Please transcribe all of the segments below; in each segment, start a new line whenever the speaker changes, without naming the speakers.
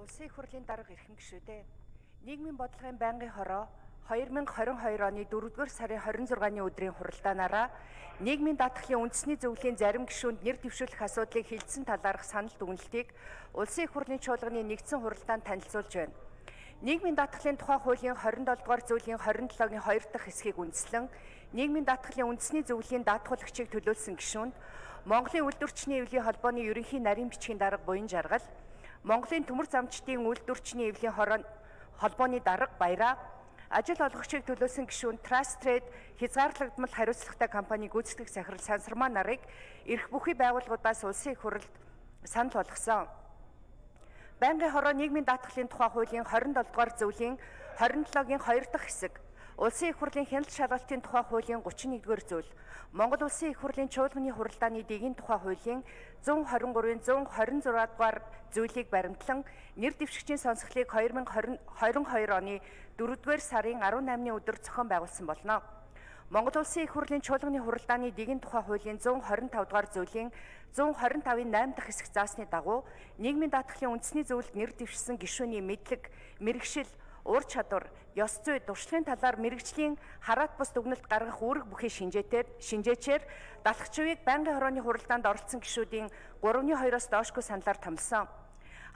Улсын их хурлын дарга эрхэм гишүүдээ нийгмийн бодлогын байнгын хороо 2022 оны 4-р сарын 26-ны өдрийн хуралдаанаараа нийгмийн даатгалын үндэсний зөвлөлийн зарим гишүүнд нэр дэвшүүлэх асуудлыг хилцэн талаарх санал дүгнэлтийг Улсын их хурлын чуулганы нэгдсэн хуралдаанд танилцуулж байна. Нийгмийн даатгалын тухай хуулийн 27 дугаар зүйлийн 27-гийн 2 дахь хэсгийг үндэслэн нийгмийн даатгалын үндэсний зөвлөлийн даатгуулагчийг төлөөлсөн гишүүнд Монголын үйлдвэрчний эвлийн холбооны ерөнхий нарийн бичгийн дарга буян жаргал Монголын төмөр замчдын үйлдвэрчний эвлийн холбооны дарга баяраа ажил олгогчийг төлөөсөн гишүүн Trust Trade хязгаарлагдмал хариуцлагатай компани гүйцэтгэх захирал Сансармаа нарыг эрх бүхий байгууллагуудаас улсын их хурлд санал болгосон. Байнгын хороо нийгмийн даатгалын тухай хуулийн 27 дугаар зөвлийн 27-гийн 2 дахь хэсэг Улсын их хурлын хяналт шалгалтын тухай хуулийн 31-р зүйл, Монгол Улсын их хурлын чуулганы хуралдааны дэгийн тухай хуулийн 123-ын 126 дугаар зүйлийг баримтлан нэр дэвшигчийн сонсголыг 2022 оны 4-р сарын 18-ны өдөр зохион байгуулсан болно. Монгол Улсын их хурлын чуулганы хуралдааны дэгийн тухай хуулийн 125 дугаар зүйлийн 125-ын 8 дахь хэсэг заасны дагуу нийгмийн даатгалын үндэсний зөвлөлд нэр дэвшсэн гишүүний мэдлэг, мэрэгшил, ур чадвар, ёс зүй, туршлагын талаар мэрэгжлийн хараат бус дүгнэлт гаргах үүрэг бүхий шинжээтэй шинжээчээр далахчвыг байнгын хорооны хуралдаанд оролцсон гишүүдийн 3-2-оос доошгүй саналаар томилсон.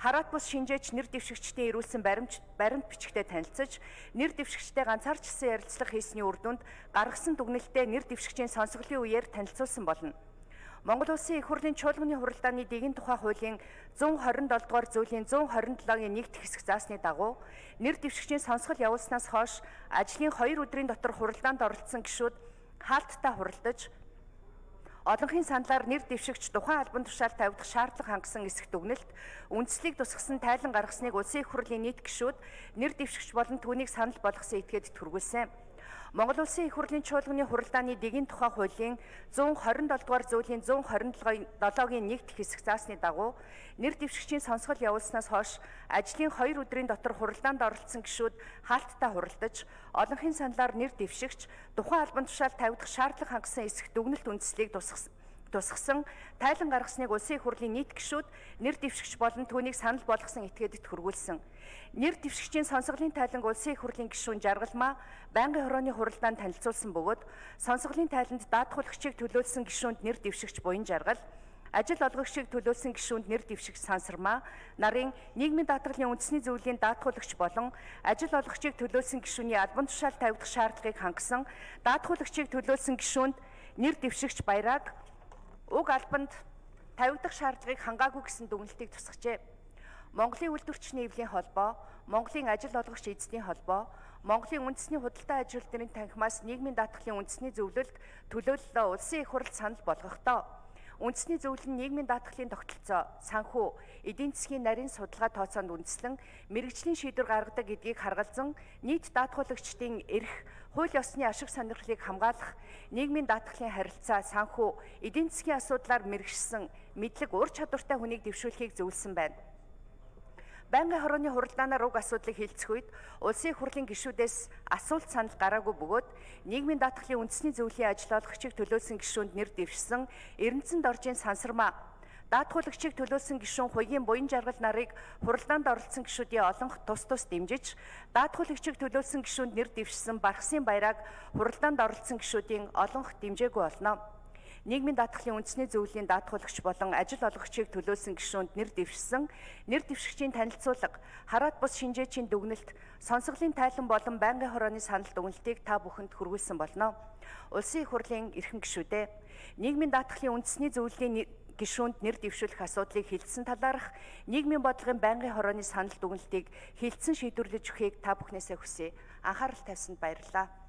Хараат бус шинжээч нэр дэвшигчдийн ирүүлсэн баримт баримт бичгтээ танилцаж, нэр дэвшигчтэй ганцаарчсан ярилцлага хийсний үр дүнд гаргасан дүгнэлтээ нэр дэвшигчийн сонсголын үеэр танилцуулсан болно. Монгол Улсын их хурлын чуулганы хуралдааны дэгийн тухай хуулийн 127 дугаар зүйлийн 127-гийн нэгт хэсэг заасны дагуу нэр дэвшигчийн сонсгол явуулснаас хойш ажлын 2 өдрийн дотор хуралдаанд оролцсон гишүүд хаалттай хуралдаж Олонхын саналаар нэр дэвшигч тухайн албан тушаал тавьдах шаардлага хангасан эсэх дүгнэлт үндслийг тусгасан тайлан гаргасныг улсын их хурлын нийт гишүүд нэр дэвшигч болон түүнийг санал болгосон этгээд түргүүлсэн. Монгол Улсын их хурлын чуулганы хуралдааны дэгийн тухай хуулийн 127 дугаар зүйлийн 127-гийн нэгт хэсэг заасны дагуу нэр дэвшигчийн сонсгол явуулснаас хойш ажлын 2 өдрийн дотор хуралдаанд оролцсон гишүүд хаалттай хуралдаж олонхын саналаар нэр дэвшигч тухайн албан тушаал тавьдах шаардлага хангасан эсэх дүгнэлт үндслийг тусгасан тусгасан тайлан гаргасныг улсын их хурлын нийт гишүүд нэр дэвшигч болон түүнийг санал болгосон этгээдэд хүргүүлсэн. Нэр дэвшигчийн сонсголын тайланг улсын их хурлын гишүүн жаргалмаа байнгын хорооны хуралдаанд танилцуулсан бөгөөд сонсголын тайланд даатгуулагчийг төлөөлсөн гишүүнд нэр дэвшигч буян жаргал ажил олгогчийг төлөөлсөн гишүүнд нэр дэвшигч сансармаа нарын нийгмийн даатгалын үндэсний зөвлөлийн даатгуулагч болон ажил олгогчийг төлөөлсөн гишүүний албан тушаал тавьдах шаардлагыг хангасан даатгуулагчийг төлөөлсөн гишүүнд нэр дэвшигч баяраг уг албанд тавигдах шаардлагыг хангаагүй гэсэн дүгнэлтийг тусгажээ. Монголын үйлдвэрчний эвлийн холбоо, Монголын ажил олгогч эзний холбоо, Монголын үндэсний худалдаа ажилтнын танхимаас нийгмийн даатгалын үндэсний зөвлөлд төлөөллөө улсын их хурл санал болгохдоо үндэсний зөвлөл нь нийгмийн даатгалын тогтолцоо, санхүү, эдийн засгийн нарийн судалгаа тооцоонд үндэслэн мэрэгжлийн шийдвэр гаргадаг гэдгийг харгалзан нийт даатгуулагчдын эрх хууль ёсны ашиг сонирхлыг хамгаалах, нийгмийн даатгалын харилцаа, санхүү, эдийн засгийн асуудлаар мэрэгшсэн мэдлэг ур чадвартай хүнийг дэвшүүлэхийг зөвлөсөн байна. Байнгын хорооны хуралдаанаар уг асуудлыг хилцэх үед улсын хурлын гишүүдээс асуулт санал гараагүй бөгөөд нийгмийн даатгалын үндэсний зөвлөлийн ажил олгогчийг төлөөсөн гишүүнд нэр дэвшсэн Эрдэнэцэн доржийн сансармаа даатгуулагчийг төлөөсөн гишүүн хуйгийн буян жаргал нарыг хуралдаанд оролцсон гишүүдийн олонх тус тус дэмжиж даатгуулагчийг төлөөсөн гишүүнд нэр дэвшсэн Бархсын баяраг хуралдаанд оролцсон гишүүдийн олонх дэмжээгүй болно. Нийгмийн даатгалын үндэсний зөвлөлийн даатгуулагч болон ажил олгогчийг төлөөсөн гишүүнд нэр дэвшсэн нэр дэвшигчийн танилцуулга, хараат бус шинжээчийн дүгнэлт, сонсголын тайлан болон байнгын хорооны санал дүгнэлтийг та бүхэнд хүргүүлсэн болно. Улсын их хурлын эрхэм гишүүдээ нийгмийн даатгалын үндэсний зөвлөлийн гишүүнд нэр дэвшүүлэх асуудлыг хилцсэн талаарх нийгмийн бодлогын байнгын хорооны санал дүгнэлтийг хилцсэн шийдвэрлэж өгөхийг та бүхнээсээ хүсье. Анхаарал тавьсанд баярлалаа.